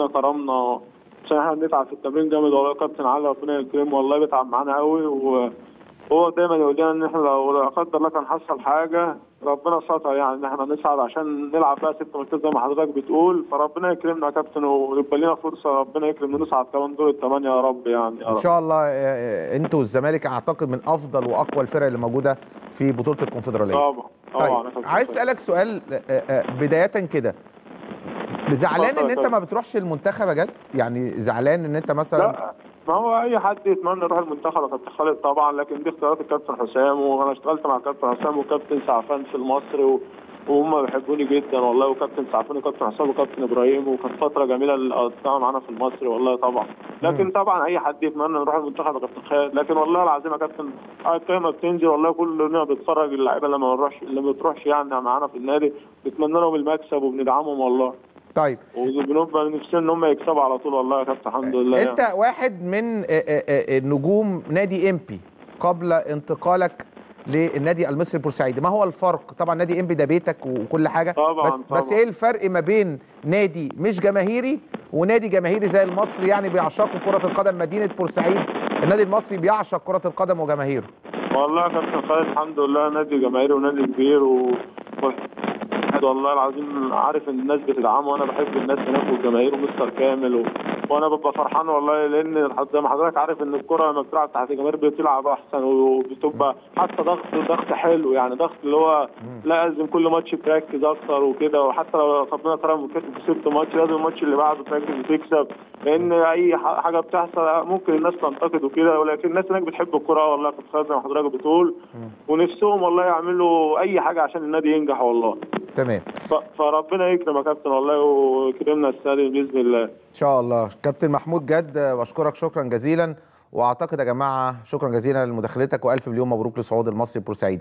ربنا كرمنا. عشان إحنا بنتعب في التمرين جامد والله كابتن علي ربنا يكرمه. والله بيتعب معانا قوي وهو دايما يقول لنا إن إحنا لو لا قدر الله كان حصل حاجة ربنا ستر يعني إن إحنا نصعد عشان نلعب بقى ست ماتشات زي ما حضرتك بتقول فربنا يكرمنا يا كابتن ويبقى لنا فرصة ربنا يكرمنا نصعد كمان دور الثمانيه يا رب يعني. يا إن رب. شاء الله آه، آه، أنتوا والزمالك أعتقد من أفضل وأقوى الفرق اللي موجودة في بطولة الكونفدرالية. طبعا طبعا. طيب. عايز أسألك سؤال آه، بداية كده. زعلان ان انت. ما بتروحش المنتخب يا جد؟ يعني زعلان ان انت مثلا لا ما هو اي حد يتمنى يروح المنتخب يا كابتن خالد طبعا لكن دي اختيارات الكابتن حسام وأنا اشتغلت مع الكابتن حسام وكابتن سعفان في المصري و... وهم بيحبوني جدا والله وكابتن سعفان وكابتن حسام وكابتن إبراهيم وكانت فترة جميلة اللي قضيتها معانا في المصري والله طبعا. لكن طبعا اي حد يتمنى يروح المنتخب يا كابتن خالد لكن والله العظيم يا كابتن القيمه بتنزل والله كلنا بنتفرج اللعيبه اللي ما بنروحش اللي ما بتروحش يعني معانا في النادي بنتمنى لهم المكسب وبندعمهم والله. طيب. وبنبقى نفسنا إن هم يكسبوا على طول. والله يا كابتن الحمد لله. يعني. أنت واحد من آه، آه، آه، نجوم نادي إمبي قبل انتقالك للنادي المصري البورسعيدي. ما هو الفرق؟ طبعا نادي إمبي ده بيتك وكل حاجة. طبعاً، بس طبعاً. بس إيه الفرق ما بين نادي مش جماهيري ونادي جماهيري زي المصري يعني بيعشقوا كرة القدم؟ مدينة بورسعيد النادي المصري بيعشق كرة القدم وجماهيره. والله يا كابتن خالد الحمد لله. نادي جماهيري ونادي كبير و والواحد والله العظيم عارف ان الناس بتدعمه وأنا بحب الناس هناك والجماهير ومستر كامل و... وأنا ببقى فرحان والله لأن زي ما حضرتك عارف إن الكرة لما بتلعب تحت الجماهير بتلعب أحسن وبتبقى حتى ضغط ضغط حلو يعني ضغط اللي هو لازم كل ماتش تركز أكتر وكده وحتى لو ربنا كرم وكسبت ماتش لازم الماتش اللي بعده تركز وتكسب لأن أي حاجة بتحصل ممكن الناس تنتقد وكده ولكن الناس هناك بتحب الكرة والله كنت زي ما حضرتك بتقول. ونفسهم والله يعملوا أي حاجة عشان النادي ينجح والله. تمام. فربنا يكرم يا كابتن والله ويكرمنا السنة دي بإذن الله. إن شاء الله. كابتن محمود جد بشكرك شكرا جزيلا. وأعتقد يا جماعة شكرا جزيلا لمداخلتك وألف مليون مبروك لصعود المصري بورسعيد.